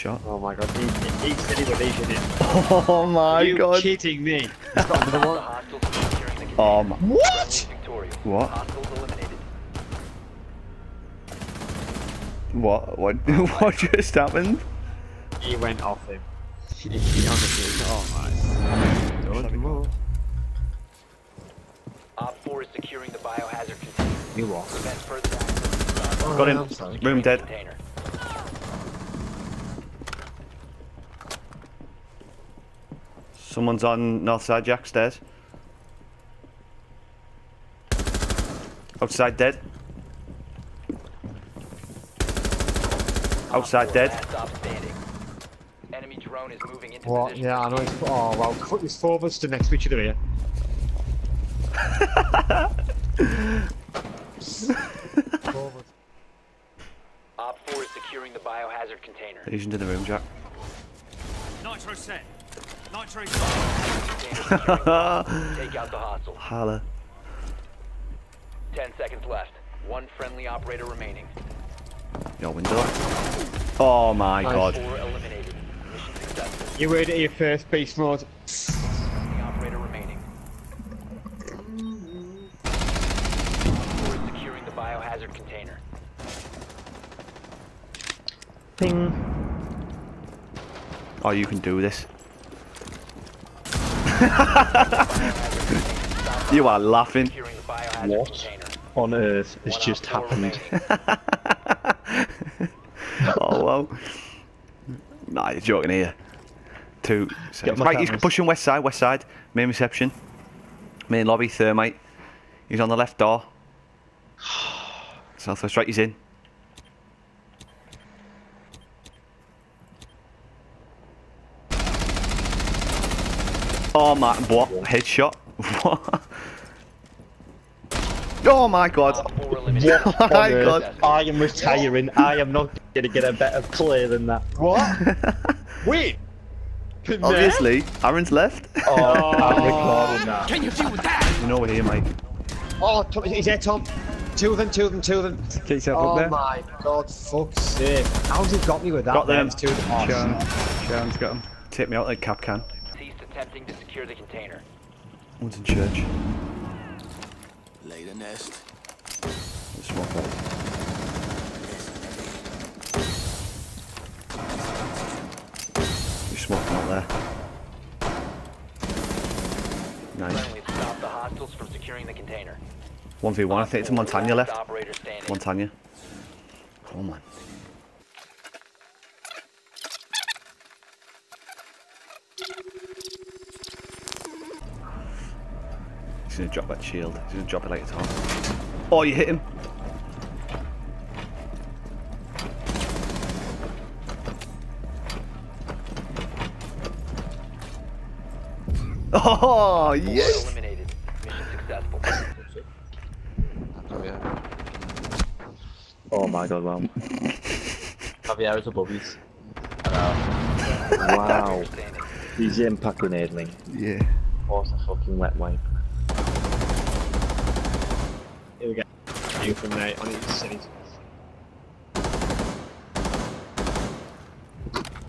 Headshot. Oh my god, he, he said he would leave it. Oh my you god. cheating me. He's got another The one. hostiles are securing the container. Oh my. What? What? What? What? What just happened? He went off him. He honestly, oh my. Don't move. Op 4 is securing the biohazard container. You what? Prevent further access to the Got him. Room dead. container. Someone's on north side, Jack, stairs. Outside dead. Outside dead. last stop standing. Enemy drone is moving into What? position. Yeah, I know. It's, oh well, cut this four of us stood next to each other here. Four of. Op 4 is securing the biohazard container. He's into the room, Jack. Nitro set. Holla. 10 seconds left. One friendly operator remaining. Your window. Oh my Nice. god. 4 eliminated. Mission successful. You heard it here first, beast mode. Operator remaining. Four is securing the biohazard container. Ping. Oh, you can do this. You are laughing. Securing the biohazard What? on earth has just happened? Oh well. Nah, you're joking here. Two. Right, he's pushing west side, west side. Main reception. Main lobby, thermite. He's on the left door. Southwest right, he's in. Oh my, what? Headshot? What? Oh my god. Op 4 eliminated. Oh my god. I am retiring. I am not going to get a better play than that. What? Wait. Obviously, Aaron's left. Oh, I'm recording that. Can you deal with that? you know we're here, mate. Oh, Tom, he's there, Tom. Two of them, two of them, two of them. Get yourself Oh up there. my god, fuck's sake. How's he got me with that? Got them. Two of them. Oh, Sharon, Sharon's got him. Take me out like Kapkan. Cease attempting to secure the container. One's in church. Lay the nest. Let's swap out. You're smoking out there. Nice. Stop the hostiles from securing the container. 1v1, I think it's a Montagna left. Operator standing. Montagna. Oh man. He's gonna drop that shield. He's gonna drop it like it's hot. Oh, you hit him. Oh, Four yes! eliminated. Mission successful. Oh my god, wow. Javier is above you. Wow. Standing. He's impact grenading. Yeah. What's a fucking wet wipe? Here we go. You from there on each city.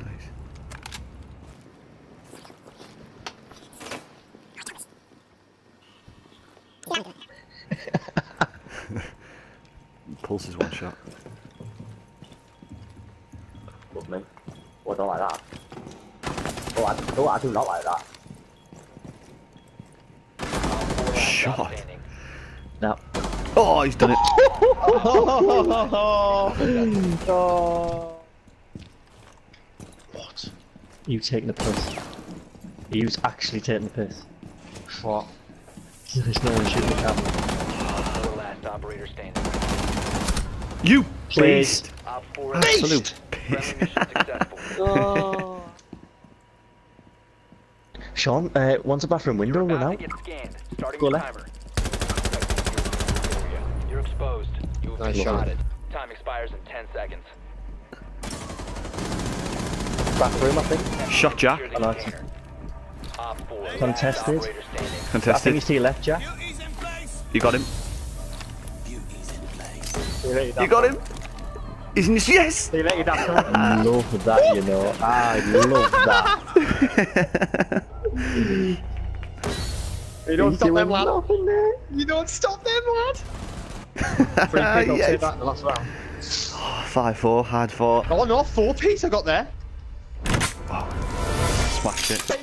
Nice. Pulse is one shot. Above me. Oh, I don't like that. Oh, I, oh, I do not like that. Four last stop Shot. Standing. Now, Oh, he's done it. what? You taking the piss? He was actually taking the piss. What? There's no one shooting the camera. Last operator standing. You Please. beast! Absolute eliminated. beast. Friendly mission successful. Sean, uh, once a bathroom window You're run out. to get scanned. Starting Go left. timer. You're exposed. You have Nice been shot. spotted. Time expires in 10 seconds. Bathroom, I think. Shot Jack. Secure the Nice. container. Op 4 last Contested. I think Contested. he's to your left, Jack. Duties in place. You got him. Beauty's. You got him. He's in the yes. See you later, Dapper. I love that, you know. I love that. You don't stop them, lad. You don't stop them, lad. Three pick, I'll Yes. that in the last round. Five four, hard fought. Oh no, four piece I got there. Oh, smashed it.